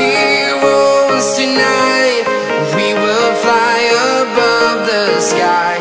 heroes tonight. We will fly above the sky.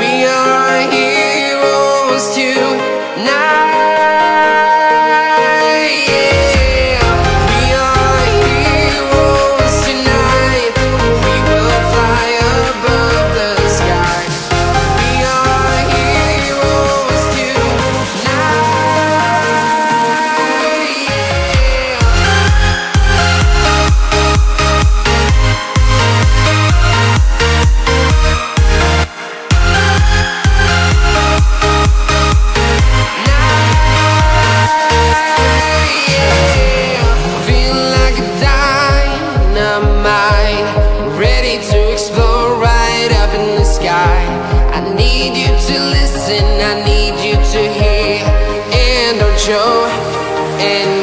We are heroes tonight explode right up in the sky. I need you to listen, I need you to hear. And don't show, and